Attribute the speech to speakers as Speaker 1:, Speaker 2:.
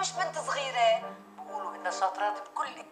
Speaker 1: مش بنت صغيرة.
Speaker 2: بقولوا إنها شاطرات بكل